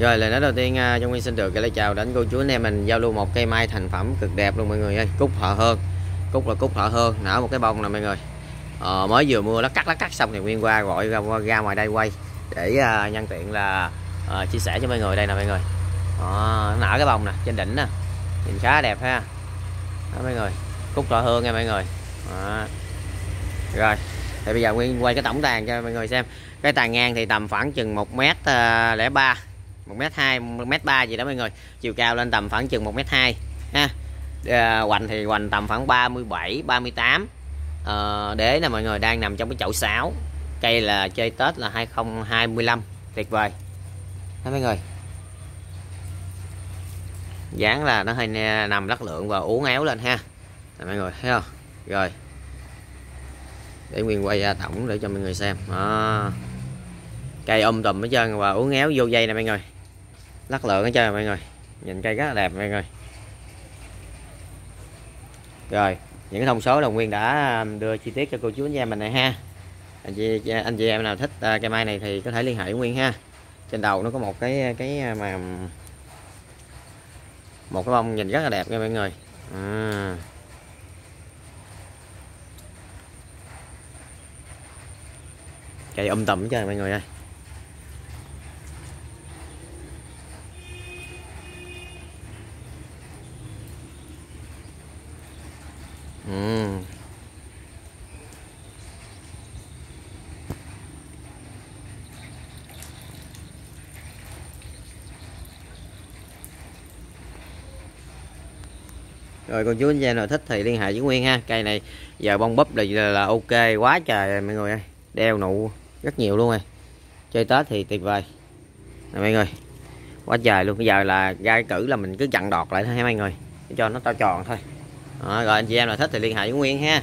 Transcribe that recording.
Rồi lời nói đầu tiên à, uh, Trong Nguyên xin được cái lời chào đến cô chú anh em mình giao lưu một cây mai thành phẩm cực đẹp luôn mọi người ơi. Cúc họ hơn Cúc là cúc họ hơn nở một cái bông nè mọi người. Ờ, Mới vừa mưa nó cắt nó cắt xong thì Nguyên qua gọi ra, ra ngoài đây quay Để uh, nhân tiện là uh, chia sẻ cho mọi người đây nè mọi người. Ờ, Nở cái bông nè trên đỉnh nè. Nhìn khá đẹp ha. Đó mọi người Cúc họ hơn nha mọi người. Đó. Rồi thì bây giờ Nguyên quay cái tổng tàn cho mọi người xem. Cái tàn ngang thì tầm khoảng chừng một mét lẻ ba một mét hai một mét ba gì đó mọi người. Chiều cao lên tầm khoảng chừng một mét hai ha. À, hoành thì hoành tầm khoảng 37 38 à, đế nè mọi người đang nằm trong cái chậu sáo. Cây là chơi Tết là 2025 tuyệt vời. Đó mọi người. Dáng là nó hơi nằm lắc lượng và uốn éo lên ha. Đấy, mọi người thấy không? Rồi. Để nguyên quay ra tổng để cho mọi người xem. Đó. cây ôm tùm hết trơn và uốn éo vô dây nè mọi người lắc lượng hết trơn mọi người. Nhìn cây rất là đẹp mọi người. Rồi, những cái thông số đồng nguyên đã um, đưa chi tiết cho cô chú anh em mình này ha. Anh chị anh chị em nào thích uh, cây mai này thì có thể liên hệ với nguyên ha. Trên đầu nó có một cái cái mà một cái bông nhìn rất là đẹp nha mọi người. À. cây um tùm cho mọi người ơi. Ừ. rồi con chú anh chị nào thích thì liên hệ với Nguyên ha. Cây này giờ bông búp là, là ok quá trời mọi người ơi. Đeo nụ rất nhiều luôn rồi. Chơi Tết thì tuyệt vời. Này mọi người. Quá trời luôn. Bây giờ là gai cử là mình cứ chặn đọt lại thôi ha mọi người. Cho nó to tròn thôi rồi anh chị em nào thích thì liên hệ với Nguyên ha.